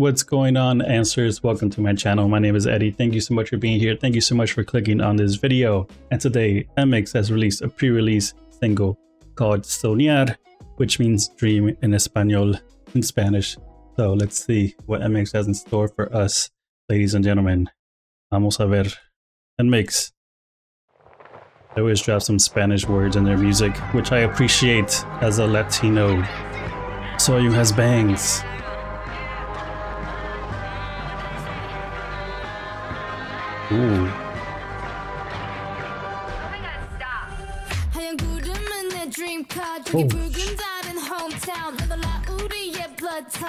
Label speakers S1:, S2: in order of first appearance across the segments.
S1: What's going on, NSWERs? Welcome to my channel. My name is Eddy. Thank you so much for being here. Thank you so much for clicking on this video. And today, NMIXX has released a pre-release single called Soñar, which means dream in Espanol, in Spanish. So let's see what NMIXX has in store for us, ladies and gentlemen. Vamos a ver. NMIXX. They always drop some Spanish words in their music, which I appreciate as a Latino. Sullyoon has bangs.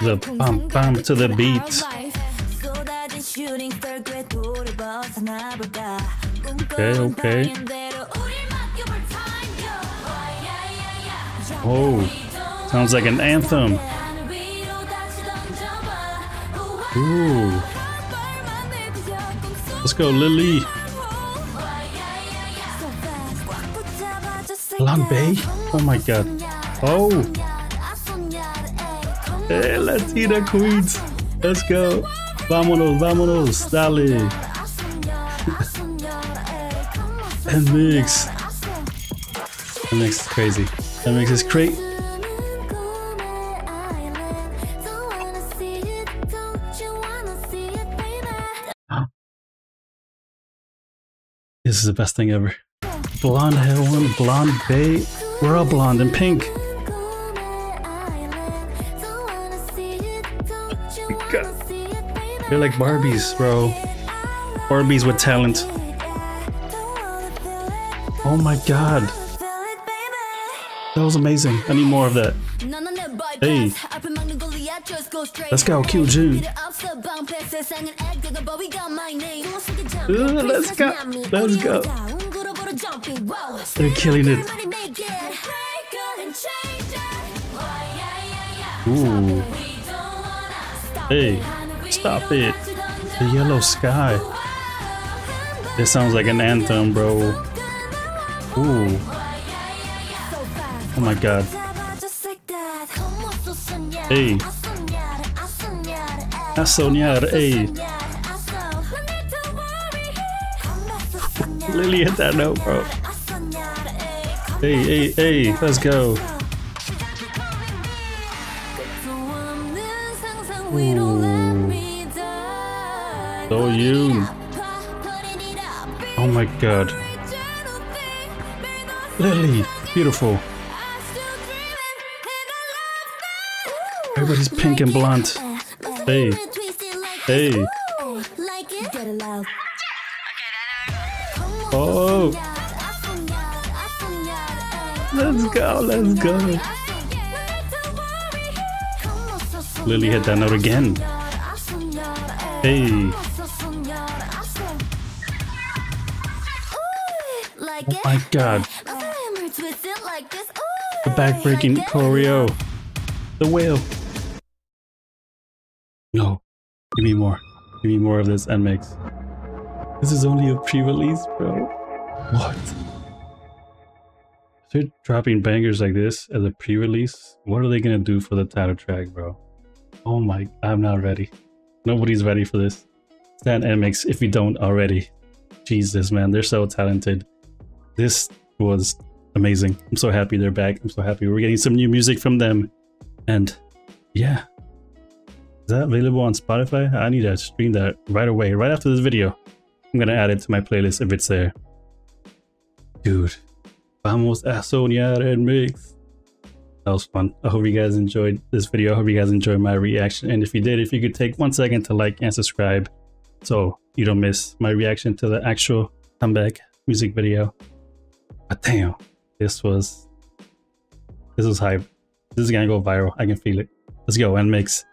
S1: The bum bum to the beat. Okay, okay. Oh, sounds like an anthem. Ooh. Let's go, Lily. Blonde Bay? Oh my god. Oh. Hey, Latina Queens. Let's go. Vámonos, vámonos. Dale. NMIXX. That makes crazy. That makes us great. This is the best thing ever. Blonde heroine, blonde bay. We're all blonde and pink. They're like Barbies, bro. Barbies with talent. Oh my god. That was amazing. I need more of that. Hey. Let's go, Kyujin. Ooh, let's go. Let's go. They're killing it. Ooh. Hey, stop it. The yellow sky. This sounds like an anthem, bro. Ooh. Oh my god. Hey. A soñar, hey. Lily hit that note, bro. Hey, hey, hey, let's go. Ooh. So you. Oh my god. Lily, beautiful. Everybody's pink and blonde. Hey. Hey. Oh. Let's go, let's go. Lily hit that note again. Hey. Oh my god. The backbreaking choreo. The whale. No. Give me more. Give me more of this NMIXX. This is only a pre-release, bro. What? If they're dropping bangers like this as a pre-release, what are they gonna do for the title track, bro? Oh my, I'm not ready. Nobody's ready for this. Stand NMIXX if you don't already. Jesus, man, they're so talented. This was amazing. I'm so happy they're back. I'm so happy we're getting some new music from them. And yeah, that available on Spotify? I need to stream that right away, right after this video. I'm gonna add it to my playlist if it's there. Dude, vamos a soñar NMIXX. That was fun. I hope you guys enjoyed this video. I hope you guys enjoyed my reaction. And if you did, if you could take one second to like and subscribe so you don't miss my reaction to the actual comeback music video. But damn, this was, this was hype. This is gonna go viral. I can feel it. Let's go NMIXX.